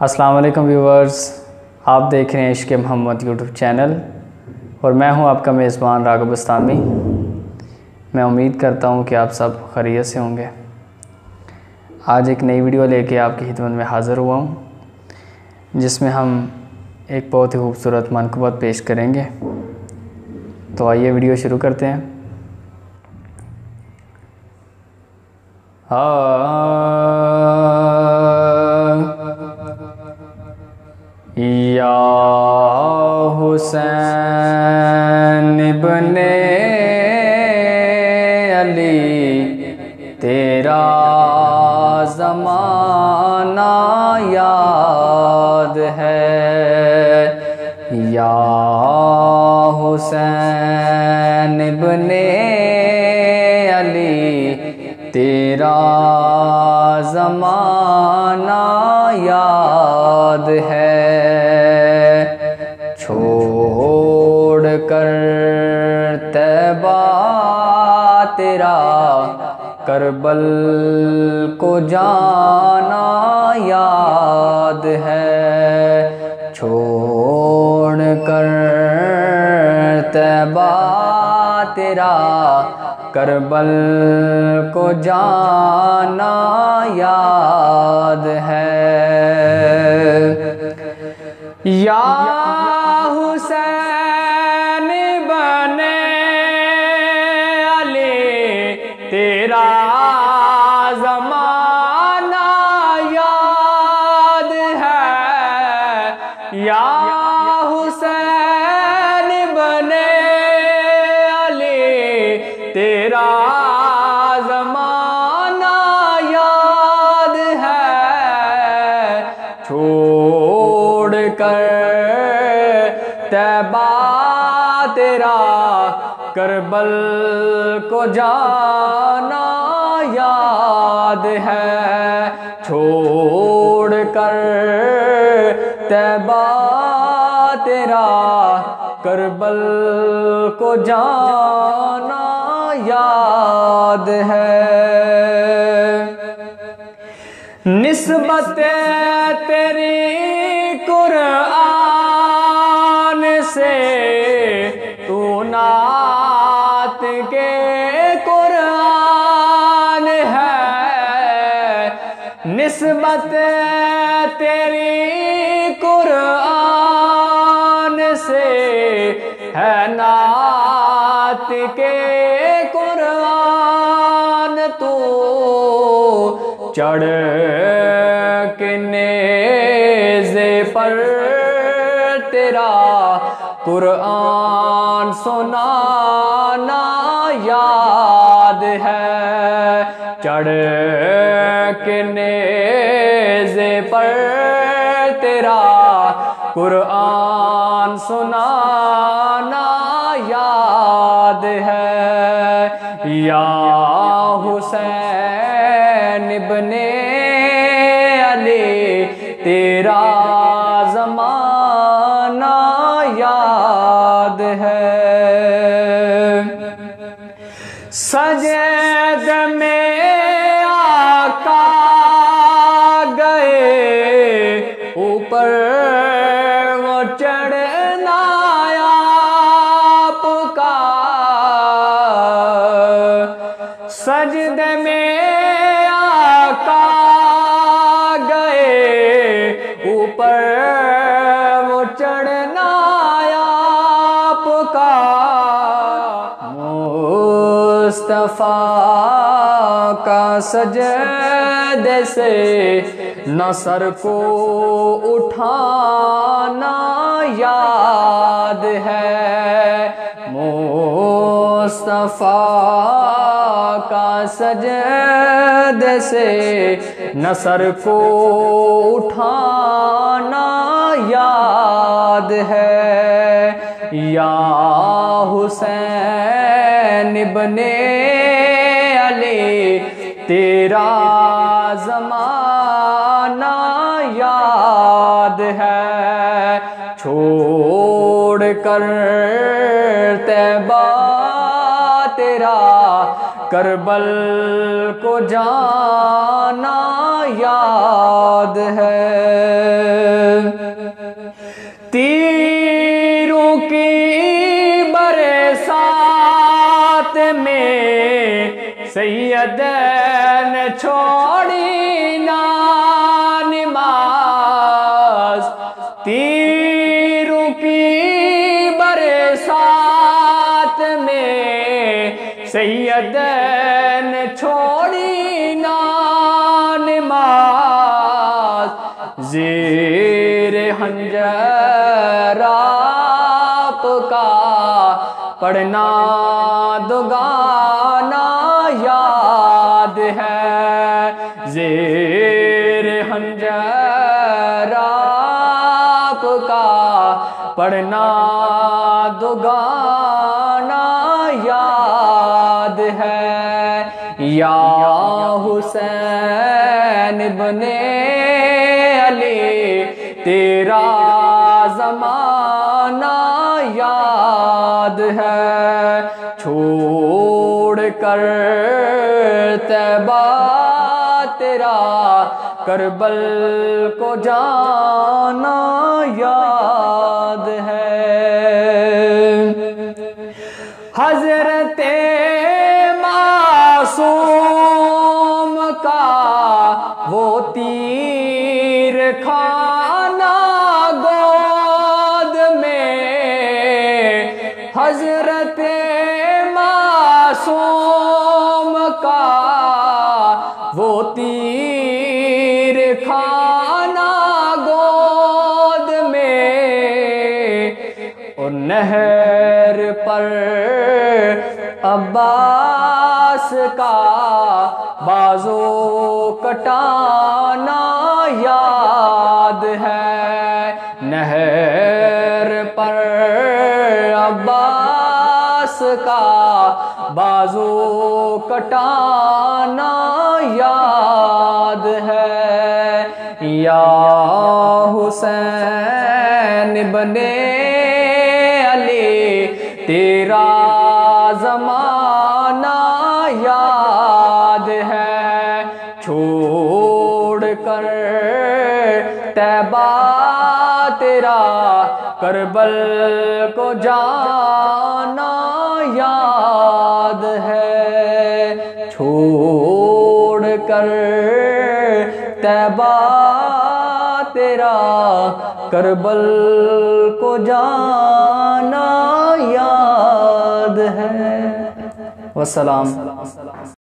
अस्सलाम वालेकुम व्यूवर्स, आप देख रहे हैं इश्क मोहम्मद यूट्यूब चैनल और मैं हूँ आपका मेज़बान राघव बस्तामी मैं उम्मीद करता हूँ कि आप सब खरीत से होंगे। आज एक नई वीडियो लेके आपकी खिदमत में हाज़िर हुआ हूँ, जिसमें हम एक बहुत ही खूबसूरत मनकबत पेश करेंगे। तो आइए वीडियो शुरू करते हैं। या हुसैन बने अली, तेरा ज़माना याद है। या हुसैन बने अली, तेरा ज़माना याद है। करबल को जाना याद है। छोड़ कर तैबा तेरा करबल को जाना याद है। या या हुसैन बने अली, तेरा जमाना याद है। छोड़ कर तैबा तेरा, करबल को जाना याद है। छोड़ कर तैबा करबल को जाना याद है। निस्बत तेरी कुरान से तू नात के कुरान है। निस्बत तेरी कुरान है नात के कुरान तू। चढ़ किने नेज़े पर तेरा कुरान सुनाना याद है। चढ़ किने नेज़े पर तेरा कुरान सुनाना बने अली तेरा जमाना याद है। सजद में आका गए ऊपर सजद से नसर को उठाना याद है। मुस्तफ़ा का सजद से नसर को उठाना याद है। या हुसैन बने अली तेरा जमाना याद है। छोड़ कर तैबा तेरा करबल को जाना याद है। छोड़ी ना नमाज़ तीरों की बरसात में सैयद छोड़ी ना नमाज़ जेर जेर हंजराप का पढ़ना दुगाना याद है। या हुसैन बने अली, तेरा जमाना याद है। छोड़ कर तेरा करबल को जाना याद है। हज़रत मासूम का वो तीर खाना वो तीर खाना गोद में और नहर पर अब्बास का बाजो कटाना याद है। नहर पर अब्बास का बाजो कटाना याद है। या हुसैन बने अली, तेरा जमाना याद है। छोड़ कर तैबा तेरा, करबल को जाना छोड़ कर तैबा तेरा करबल को जाना याद है। वसलाम